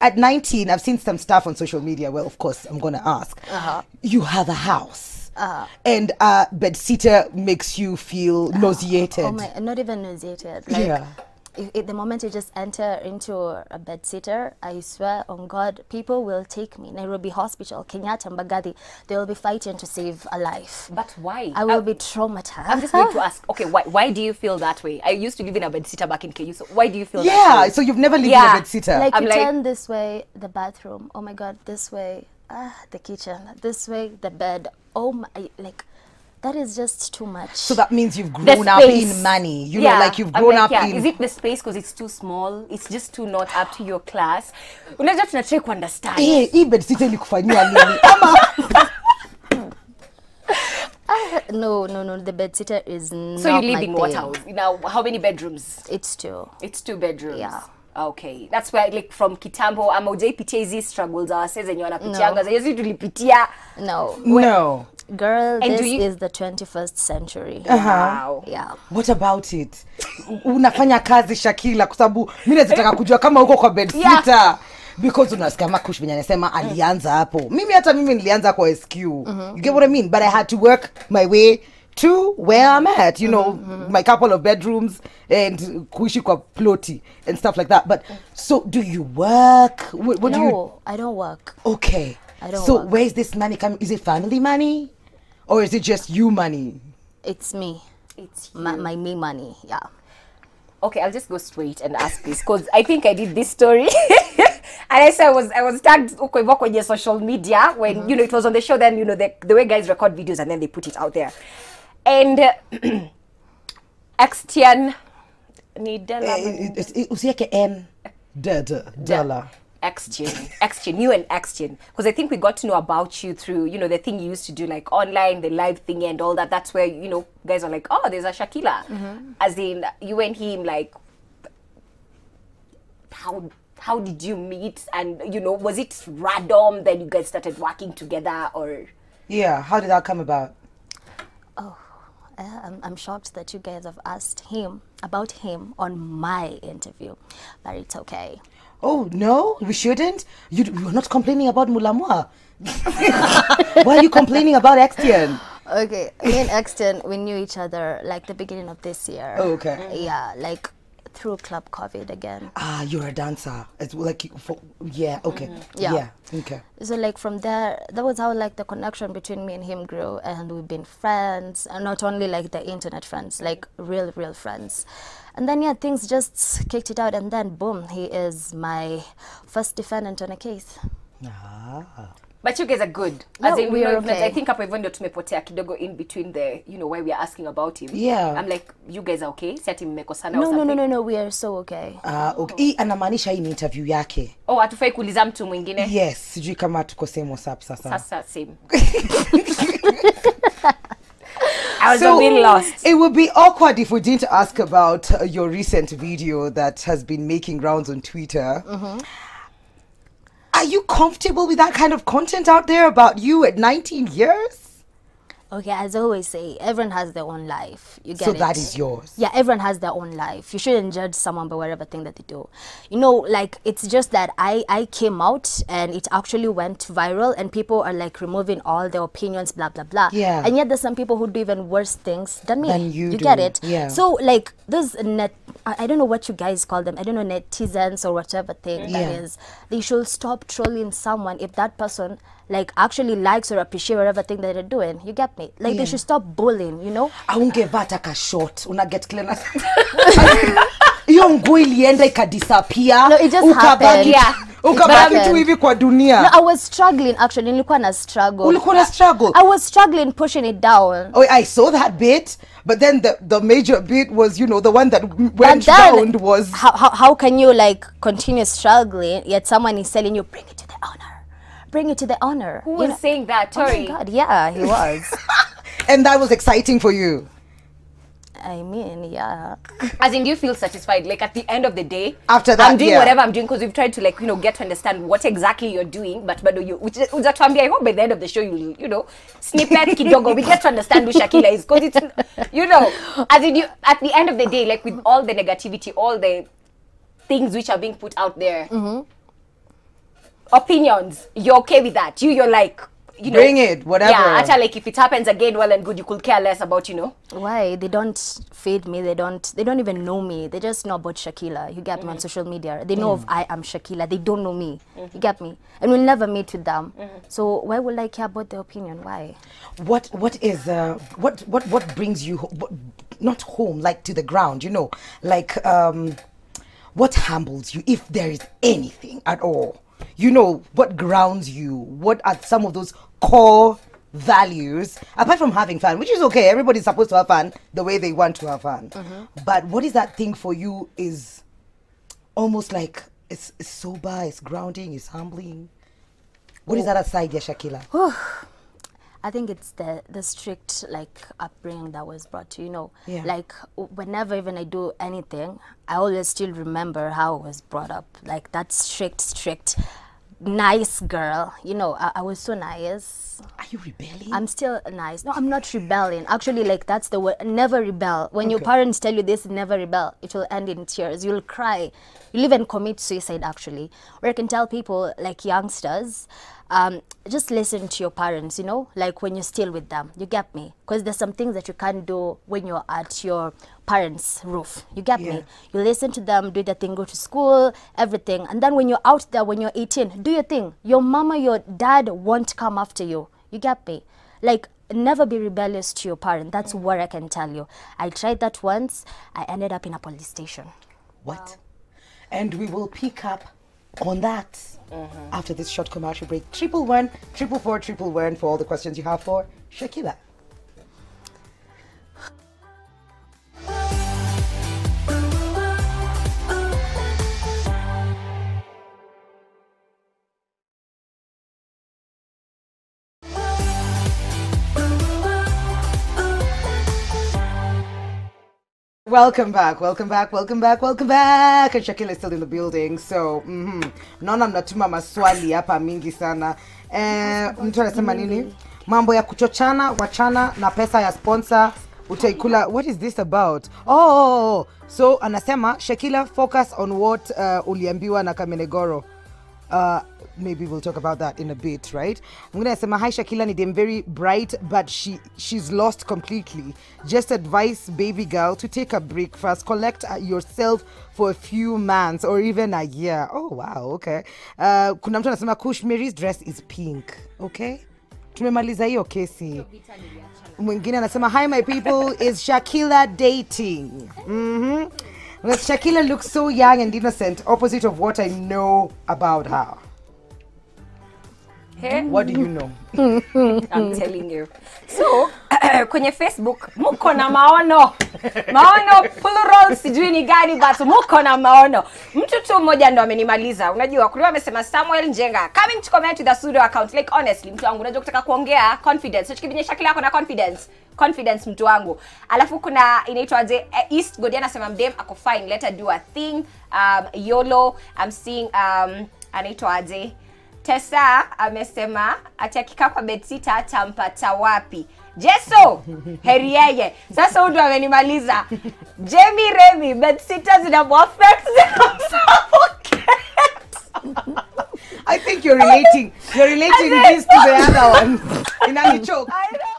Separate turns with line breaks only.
At 19, I've seen some stuff on social media. Well, of course, I'm going to ask.
Uh-huh.
You have a house. And uh, bed sitter makes you feel nauseated.
Oh my, not even nauseated. Like,
Yeah.
If, if the moment you just enter into a bed sitter, I swear on God, people will take me. Nairobi Hospital, Kenyatta, Mbagathi, they will be fighting to save a life.
But why?
I will
Uh,
be traumatized.
I'm just going to ask, okay, why, why do you feel that way? I used to live in a bed sitter back in KU, so why do you feel that
yeah,
way?
so you've never lived
Yeah.
in a bed sitter.
like
I'm
you
like-
turn this way, the bathroom. Oh my God, this way, ah, the kitchen. This way, the bed. Oh my, like, that is just too much.
so that means you've
The
grown up
space.
in money. You
Yeah,
know, like you've
I'm
grown
like,
up
yeah.
in.
Is it the space because it's too small? It's just too not up to your class. Unajua tunatry kuunderstand.
Eh, hii bed sitter ilikufanyia nini? Ama
no, no, no. The bed sitter is not
So you live in what house? Now, how many bedrooms?
It's two.
It's two bedrooms.
Yeah.
Okay. That's where like from kitambo ama ujaipitia hizi struggles awase zenye wanapitianga zenye si tulipitia.
No,
no.
Girl,
And
this
you-
is the 21st century. uh -huh.
Wow.
Yeah.
What about it? Unafanya kazi Shakila kwa sababu mimi nazitaka kujua kama uko kwa bed
Yeah.
sitter. Because unasikia Makush venye anasema alianza hapo. Mimi hata mimi nilianza kwa SQ. You get what I mean? But I had to work my way to where I'm at, you know, my couple of bedrooms and kuishi kwa ploti and stuff like that. But so do you work? What, what do you
No, I don't work.
Okay.
I don't
so
work.
where is this money coming? Is it family money? Or is it just you money?
It's me.
It's
My, my me money. Yeah.
Okay, I'll just go straight and ask this because I think I did this story. and I said I was I was tagged okay, huko hivyo kwenye social media when you know it was on the show. Then you know the the way guys record videos and then they put it out there. And uh, Xtian ni Della.
Eh, Usiweke M. D, d, dollar.
Xtian, Xtian, you and Xtian, because I think we got to know about you through, you know, the thing you used to do like online, the live thing and all that. That's where, you know, guys are like, oh, there's a Shakila. Mm-hmm. As in, you and him, like, how how did you meet? And, you know, was it random that you guys started working together or?
Yeah, how did that come about?
Oh, uh, I'm, I'm shocked that you guys have asked him about him on my interview, but it's okay.
Oh, no, we shouldn't? You, you're not complaining about Mulamwah. Why are you complaining about Xtian?
Okay, me and Xtian, we knew each other like the beginning of this year.
Oh, okay.
Yeah, like through Club COVID again.
Ah, you're a dancer. It's like, for, yeah, okay.
Yeah.
yeah, okay.
So like from there, that was how like the connection between me and him grew, and we've been friends, and not only like the internet friends, like real, real friends. And then yeah, things just kicked it out, and then boom, he is my first defendant on a case.
Ah.
But you guys are good.
As
As in,
we
you
are
know, not- I
okay.
think hapo hivyo ndio tumepotea kidogo in between the, you know, where we are asking about him.
Yeah.
I'm like, you guys are okay? Si ati mmekosana or
No, no, no,
something?
no, no, we are so okay.
Ah, okay. Hii anamaanisha hii ni interview yake.
Oh, hatufai kuuliza mtu mwingine?
Yes, sijui kama tuko same WhatsApp sasa.
Sasa same. I was so, a bit lost.
It would be awkward if we didn't ask about uh, your recent video that has been making rounds on Twitter.
Mm-hmm.
Are you comfortable with that kind of content out there about you at 19 years?
Okay, as I always say, everyone has their own life. You get
So
it?
that is yours.
Yeah, everyone has their own life. You shouldn't judge someone by whatever thing that they do. You know, like it's just that I I came out and it actually went viral and people are like removing all their opinions, blah blah blah.
Yeah.
And yet there's some people who do even worse things than me.
Than you
get
do,
it?
yeah.
So like those net I, I don't know what you guys call them. I don't know netizens or whatever thing that
Yeah.
is. They should stop trolling someone if that person like actually likes or appreciate whatever thing that they're doing. You get me? Like
Yeah.
they should stop bullying, you know?
aungevaa hata ka short una get cleaner. hiyo nguo ilienda disappear.
No, it just happened.
Yeah.
ukabaki tu hivi kwa dunia
No, I was struggling actually. Nilikuwa na struggle.
ulikuwa na struggle
I was struggling pushing it down.
Oh, I saw that bit, but then the, the major bit was, you know, the one that went
then,
down was.
how, how, how can you like continue struggling yet someone is telling you bring it bring it to the honor.
Who
You
was
know-
saying that?
Oh my
Tori?
God, yeah, he was.
And that was exciting for you.
I mean, yeah.
As in, do you feel satisfied? Like at the end of the day,
After that,
I'm doing
yeah.
whatever I'm doing because we've tried to like you know get to understand what exactly you're doing. But but you, which is utatuambia, I hope by the end of the show you you know snippet kidogo. We get to understand who Shakila is because it's you know as in you at the end of the day, like with all the negativity, all the things which are being put out there. Mm-hmm. Opinions you're okay with that you you're like you know
Bring it, whatever.
yeah actually, like if it happens again well and good you could care less about you know
Why? They don't feed me. They don't. They don't even know me. They just know about Shakila. You get me on social media. They know of I am Shakila. They don't know me. You get me? And we'll never meet with them. So why would I care about their opinion? Why?
what what is uh what what what brings you what, not home like to the ground you know like um what humbles you if there is anything at all you know what grounds you what are some of those core values apart from having fun which is okay. Everybody's supposed to have fun the way they want to have fun. Mm-hmm. But what is that thing for you is almost like it's, it's sober it's grounding it's humbling? What is oh. that aside yeah shakila?
I think it's the the strict like upbringing that was brought to you know
Yeah.
like whenever even I do anything I always still remember how I was brought up. Like that strict strict nice girl. You know I, I was so nice.
Are you rebelling?
I'm still nice. No I'm not rebelling. Actually like that's the word never rebel. When your parents tell you this never rebel. It will end in tears. You'll cry. You'll even commit suicide actually. Or I can tell people like youngsters um, just listen to your parents, you know, like when you're still with them. You get me? Because there's some things that you can't do when you're at your parents' roof. You get
Yeah.
me? You listen to them, do their thing, go to school, everything. And then when you're out there, when you're 18, do your thing. Your mama, your dad won't come after you. You get me? Like, never be rebellious to your parent. That's what I can tell you. I tried that once. I ended up in a police station.
What? And we will pick up on that mm-hmm. after this short commercial break. Triple one, triple four, triple one for all the questions you have for Shakila. Welcome back, welcome back, welcome back, welcome back. And Shakila is still in the building. So, mm -hmm. naona mnatuma maswali hapa mingi sana. Eh, mtu anasema nini? Mambo ya kuchochana, wachana na pesa ya sponsor utaikula. What is this about? Oh, oh, oh. So anasema Shakila focus on what uh, uliambiwa na Kamenegoro. Uh, maybe we'll talk about that in a bit, right? Mwingine anasema hi Shakila ni dem very bright but she she's lost completely. Just advise baby girl to take a break first, collect uh, yourself for a few months or even a year. Oh wow, okay. Uh, kuna mtu anasema Kush Mary's dress is pink. Okay? Tumemaliza hiyo kesi. Mwingine anasema hi my people is Shakila dating. Mhm. Well, Shakila looks so young and innocent, opposite of what I know about her.
Hey?
What do you know?
I'm telling you. So kwenye Facebook mko na maono maono plural sijui ni gani but muko na maono. Mtu tu mmoja ndo amenimaliza. Unajua kuliwa amesema Samuel Njenga coming to comment to the pseudo account like honestly mtu wangu unajua kutaka kuongea confidence. uchikibinyesha kile yako na confidence. Confidence mtu wangu. Alafu kuna inaitwa eh, East Godiana anasema mdem ako fine let her do a thing. Um, YOLO I'm seeing um, anaitwaje Tesa amesema ati akikaa kwa Betsita atampata wapi? Jeso heri yeye. Sasa huyu ndo amenimaliza. Jemi Remi, Betsita zinamsuffocate.
I think you're relating. You're relating this to the other one. Inanichoka.
I know.